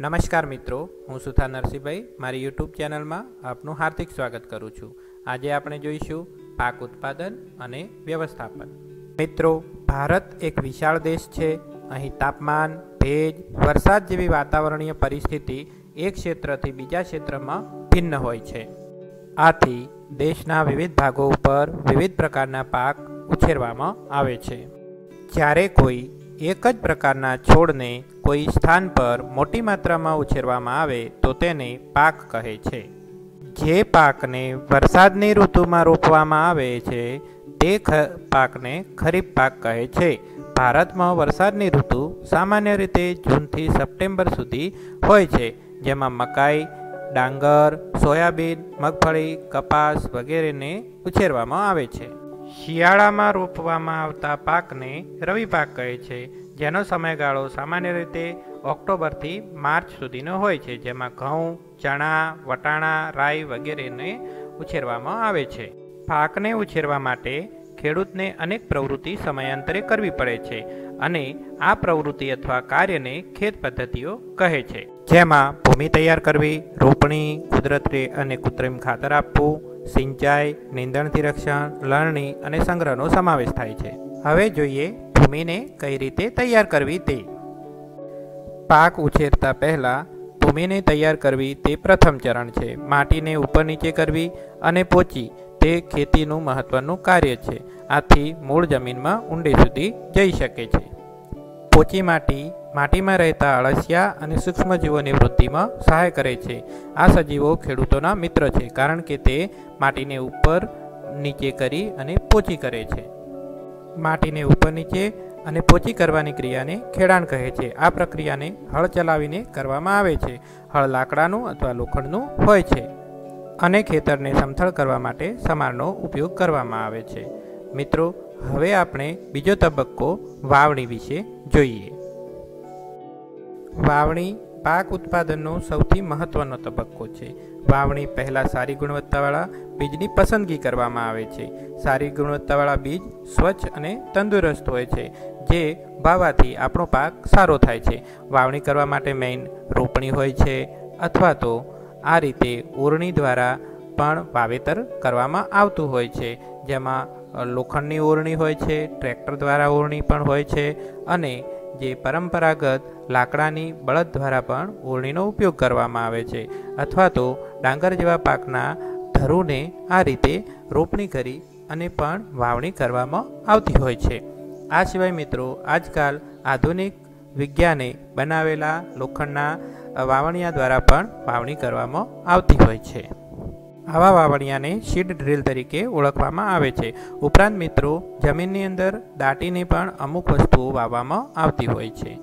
નમસ્કાર મિત્રો, હું સુથા નરસિંહભાઈ. મારી યુટ્યુબ ચેનલમાં આપનું હાર્દિક સ્વાગત કરું છું. આજે આપણે જોઈશું પાક ઉત્પાદન અને વ્યવસ્થાપન. મિત્રો, ભારત એક વિશાળ દેશ છે. અહીં તાપમાન, ભેજ, વરસાદ જેવી વાતાવરણીય પરિસ્થિતિ એક ક્ષેત્રથી બીજા ક્ષેત્રમાં ભિન્ન હોય છે. આથી દેશના વિવિધ ભાગો ઉપર વિવિધ પ્રકારના પાક ઉછેરવામાં આવે છે. જ્યારે કોઈ એક જ પ્રકારના છોડને કોઈ સ્થાન પર મોટી માત્રામાં ઉછેરવામાં આવે તો તેને પાક કહે છે. જે પાકને વરસાદની ઋતુમાં રોપવામાં આવે છે, તે પાકને ખરીફ પાક કહે છે. ભારતમાં વરસાદની ઋતુ સામાન્ય રીતે જૂનથી સપ્ટેમ્બર સુધી હોય છે, જેમાં મકાઈ, ડાંગર, સોયાબીન, મગફળી, કપાસ વગેરેને ઉછેરવામાં આવે છે. શિયાળામાં રોપવામાં આવતા પાકને રવિ પાક કહે છે, જેનો સમયગાળો સામાન્ય રીતે ઓક્ટોબરથી માર્ચ સુધીનો હોય છે, જેમાં ઘઉં, ચણા, વટાણા, રાઈ વગેરેને ઉછેરવામાં આવે છે. પાકને ઉછેરવા માટે ખેડૂતને અનેક પ્રવૃત્તિ સમયાંતરે કરવી પડે છે અને આ પ્રવૃત્તિ અથવા કાર્યને ખેત પદ્ધતિઓ કહે છે. જેમાં ભૂમિ તૈયાર કરવી, રોપણી કુદરતી અને કૃત્રિમ ખાતર આપવું સિંચાઈ, નીંદણથી રક્ષણ, લણણી અને સંગ્રહનો સમાવેશ થાય છે. હવે જોઈએ ભૂમિને કઈ રીતે તૈયાર કરવી તે. પાક ઉછેરતા પહેલાં ભૂમિને તૈયાર કરવી તે પ્રથમ ચરણ છે. માટીને ઉપર નીચે કરવી અને પોચી તે ખેતીનું મહત્વનું કાર્ય છે. આથી મૂળ જમીનમાં ઊંડે સુધી જઈ શકે છે. પોચી માટી, માટીમાં રહેતા અળસિયા અને સૂક્ષ્મજીવોની વૃદ્ધિમાં સહાય કરે છે. આ સજીવો ખેડૂતોના મિત્ર છે, કારણ કે તે માટીને ઉપર નીચે કરી અને પોચી કરે છે. માટીને ઉપર નીચે અને પોચી કરવાની ક્રિયાને ખેડાણ કહે છે. આ પ્રક્રિયાને હળ ચલાવીને કરવામાં આવે છે. હળ લાકડાનું અથવા લોખંડનું હોય છે અને ખેતરને સમથળ કરવા માટે સમારનો ઉપયોગ કરવામાં આવે છે. મિત્રો હવે આપણે બીજો તબક્કો વાવણી વિશે જોઈએ. વાવણી પાક ઉત્પાદનનો સૌથી મહત્વનો તબક્કો છે. વાવણી પહેલાં સારી ગુણવત્તાવાળા બીજની પસંદગી કરવામાં આવે છે. સારી ગુણવત્તાવાળા બીજ સ્વચ્છ અને તંદુરસ્ત હોય છે, જે વાવવાથી આપણો પાક સારો થાય છે. વાવણી કરવા માટે મેઇન રોપણી હોય છે અથવા તો આ રીતે ઓરણી દ્વારા પણ વાવેતર કરવામાં આવતું હોય છે, જેમાં લોખંડની ઓરણી હોય છે, ટ્રેક્ટર દ્વારા ઓરણી પણ હોય છે અને જે પરંપરાગત લાકડાની બળદ દ્વારા પણ ઓરણીનો ઉપયોગ કરવામાં આવે છે. અથવા તો ડાંગર જેવા પાકના ધરુને આ રીતે રોપણી કરી અને પણ વાવણી કરવામાં આવતી હોય છે. આ સિવાય મિત્રો, આજકાલ આધુનિક વિજ્ઞાને બનાવેલા લોખંડના વાવણિયા દ્વારા પણ વાવણી કરવામાં આવતી હોય છે. આવા વાવણિયાને શીડ ડ્રીલ તરીકે ઓળખવામાં આવે છે. ઉપરાંત મિત્રો, જમીનની અંદર દાટીને પણ અમુક વસ્તુઓ વાવવામાં આવતી હોય છે.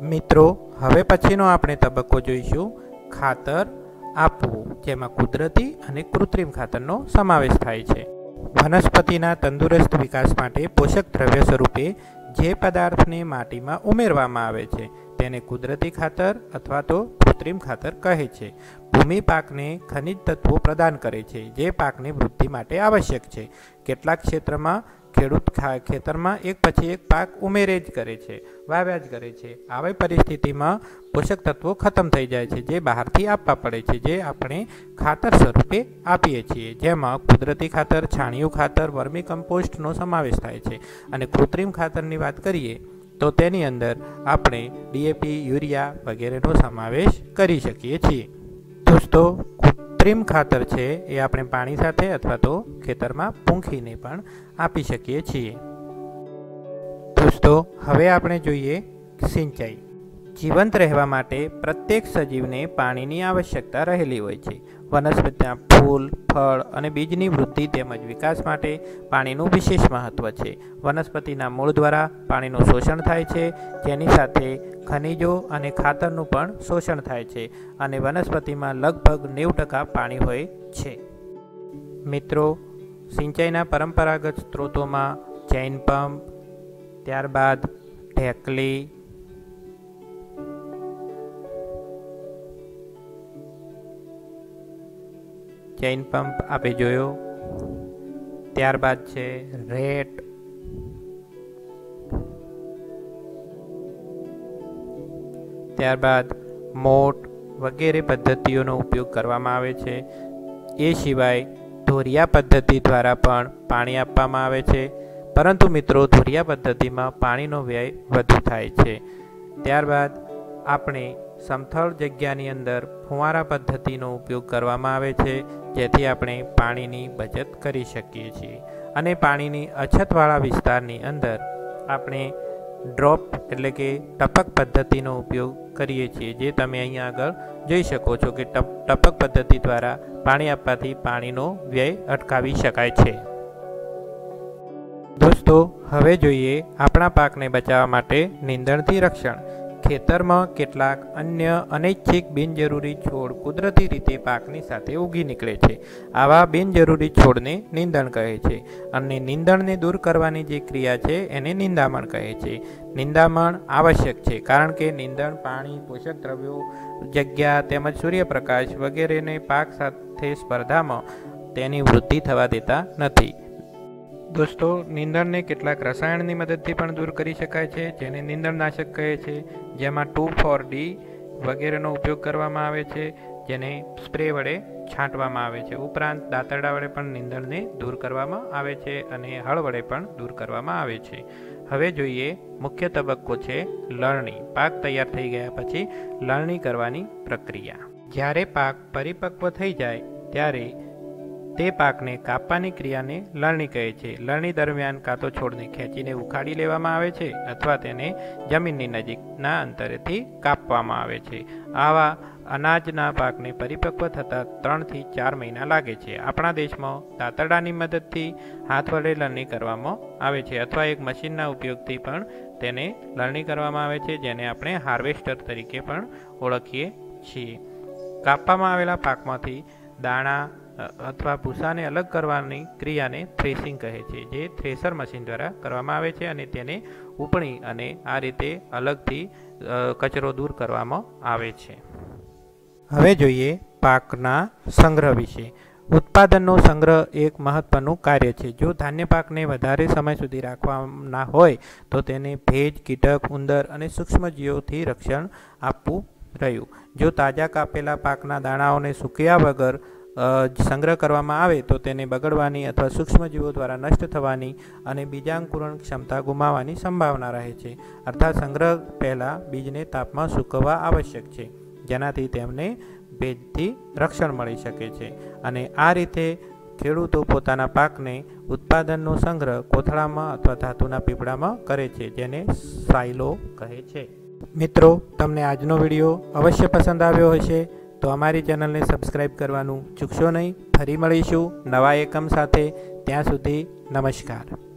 મિત્રો, હવે પછીનો આપણે તબક્કો જોઈશું. ખાતર આપવું, જેમાં કુદરતી અને કૃત્રિમ ખાતરનો સમાવેશ થાય છે. વનસ્પતિના તંદુરસ્ત વિકાસ માટે પોષક દ્રવ્ય સ્વરૂપે જે પદાર્થને માટીમાં ઉમેરવામાં આવે છે, તેને કુદરતી ખાતર અથવા તો કૃત્રિમ ખાતર કહે છે. ભૂમિ પાકને ખનિજ તત્વો પ્રદાન કરે છે, જે પાકની વૃદ્ધિ માટે આવશ્યક છે. કેટલાક ક્ષેત્રમાં ખેડૂત ખેતરમાં એક પછી એક પાક ઉમેરે જ કરે છે, વાવ્યા જ કરે છે. આવી પરિસ્થિતિમાં પોષક તત્વો ખતમ થઈ જાય છે, જે બહારથી આપવા પડે છે, જે આપણે ખાતર સ્વરૂપે આપીએ છીએ. જેમાં કુદરતી ખાતર, છાણિયું ખાતર, વર્મી કમ્પોસ્ટનો સમાવેશ થાય છે. અને કૃત્રિમ ખાતરની વાત કરીએ તો તેની અંદર આપણે ડીએપી યુરિયા વગેરેનો સમાવેશ કરી શકીએ છીએ. દોસ્તો, કૃત્રિમ ખાતર છે એ આપણે પાણી સાથે અથવા તો ખેતરમાં પૂંખીને પણ આપી શકીએ છીએ. દોસ્તો, હવે આપણે જોઈએ સિંચાઈ. જીવંત રહેવા માટે પ્રત્યેક સજીવને પાણીની આવશ્યકતા રહેલી હોય છે. વનસ્પતિના ફૂલ, ફળ અને બીજની વૃદ્ધિ તેમજ વિકાસ માટે પાણીનું વિશેષ મહત્ત્વ છે. વનસ્પતિના મૂળ દ્વારા પાણીનું શોષણ થાય છે, જેની સાથે ખનિજો અને ખાતરનું પણ શોષણ થાય છે અને વનસ્પતિમાં લગભગ નેવું ટકા પાણી હોય છે. મિત્રો, સિંચાઈના પરંપરાગત સ્ત્રોતોમાં ચેઇન પંપ, ત્યારબાદ ઢેકલી ચેઇન પંપ આપે જોયો. ત્યારબાદ છે રેટ ત્યારબાદ મોટ વગેરે પદ્ધતિઓનો ઉપયોગ કરવામાં આવે છે. એ સિવાય ધોરિયા પદ્ધતિ દ્વારા પણ પાણી આપવામાં આવે છે. પરંતુ મિત્રો, ધોરિયા પદ્ધતિમાં પાણીનો વ્યય વધુ થાય છે. ત્યારબાદ આપણે સમથળ જગ્યાની અંદર ફુવારા પદ્ધતિનો ઉપયોગ કરવામાં આવે છે, જેથી આપણે પાણીની બચત કરી શકીએ છીએ. અને પાણીની અછતવાળા વિસ્તારની અંદર આપણે ડ્રોપ એટલે કે ટપક પદ્ધતિનો ઉપયોગ કરીએ છીએ, જે તમે અહીંયા આગળ જોઈ શકો છો કે ટપક પદ્ધતિ દ્વારા પાણી આપવાથી પાણીનો વ્યય અટકાવી શકાય છે. દોસ્તો, હવે જોઈએ આપણા પાકને બચાવવા માટે નીંદણથી રક્ષણ. ખેતરમાં કેટલાક અન્ય અનૈચ્છિક બિનજરૂરી છોડ કુદરતી રીતે પાકની સાથે ઉગી નીકળે છે. આવા બિનજરૂરી છોડને નિંદણ કહે છે અને નિંદણને દૂર કરવાની જે ક્રિયા છે એને નિંદામણ કહે છે. નિંદામણ આવશ્યક છે કારણ કે નિંદણ, પાણી, પોષક દ્રવ્યો, જગ્યા તેમજ સૂર્યપ્રકાશ વગેરેને પાક સાથે સ્પર્ધામાં તેની વૃદ્ધિ થવા દેતા નથી. દોસ્તો, નીંદણને કેટલાક રસાયણની મદદથી પણ દૂર કરી શકાય છે, જેને નીંદણનાશક કહે છે, જેમાં ટુ ફોર ડી વગેરેનો ઉપયોગ કરવામાં આવે છે, જેને સ્પ્રે વડે છાંટવામાં આવે છે. ઉપરાંત, દાંતરડા વડે પણ નીંદણને દૂર કરવામાં આવે છે અને હળ વડે પણ દૂર કરવામાં આવે છે. હવે જોઈએ મુખ્ય તબક્કો છે લણણી. પાક તૈયાર થઈ ગયા પછી લણણી કરવાની પ્રક્રિયા. જ્યારે પાક પરિપક્વ થઈ જાય, ત્યારે તે પાકને કાપવાની ક્રિયાને લણણી કહે છે. લણણી દરમિયાન કાં તો છોડને ખેંચીને ઉખાડી લેવામાં આવે છે અથવા તેને જમીનની નજીકના અંતરેથી કાપવામાં આવે છે. આવા અનાજના પાકને પરિપક્વ થતાં ત્રણથી ચાર મહિના લાગે છે. આપણા દેશમાં દાંતરડાની મદદથી હાથ વડે લણણી કરવામાં આવે છે અથવા એક મશીનના ઉપયોગથી પણ તેને લણણી કરવામાં આવે છે, જેને આપણે હાર્વેસ્ટર તરીકે પણ ઓળખીએ છીએ. કાપવામાં આવેલા પાકમાંથી દાણા અથવા ભૂસાને અલગ કરવાની ક્રિયાને થ્રેસિંગ કહે છે, જે થ્રેસર મશીન દ્વારા કરવામાં આવે છે અને તેને ઉપણી અને આ રીતે અલગથી કચરો દૂર કરવામાં આવે છે. હવે જોઈએ પાકના સંગ્રહ વિશે. ઉત્પાદનનો સંગ્રહ એક મહત્વનું કાર્ય છે. જો ધાન્ય પાકને વધારે સમય સુધી રાખવાના હોય, તો તેને ભેજ, કીટક, ઉંદર અને સૂક્ષ્મજીવોથી રક્ષણ આપવું રહ્યું. જો તાજા કાપેલા પાકના દાણાઓને સૂક્યા વગર સંગ્રહ કરવામાં આવે તો તેને બગડવાની અથવા સૂક્ષ્મજીવો દ્વારા નષ્ટ થવાની અને બીજાંકુરણ ક્ષમતા ગુમાવવાની સંભાવના રહે છે. અર્થાત સંગ્રહ પહેલાં બીજને તાપમાં સૂકવવા આવશ્યક છે, જેનાથી તેમને ભેજથી રક્ષણ મળી શકે છે. અને આ રીતે ખેડૂતો પોતાના પાકને ઉત્પાદનનો સંગ્રહ કોથળામાં અથવા ધાતુના પીપળામાં કરે છે, જેને સાયલો કહે છે. મિત્રો, તમને આજનો વીડિયો અવશ્ય પસંદ આવ્યો હશે. તો અમારી ચેનલને સબસ્ક્રાઈબ કરવાનું ચૂકશો નહીં. ફરી મળીશું નવા એકમ સાથે. ત્યાં સુધી નમસ્કાર.